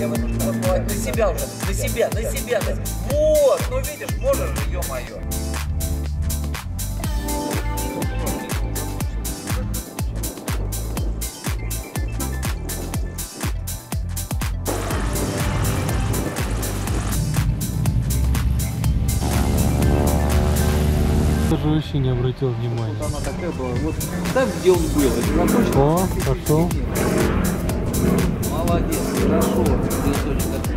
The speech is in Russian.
Левый нужно расплывать на себя уже, на себя, на себя, на. Вот, ну видишь, можешь же, ё-моё. Даже вообще не обратил внимания. Вот она такая была. Вот так, где он был. О, пошел. Молодец, хорошо. eu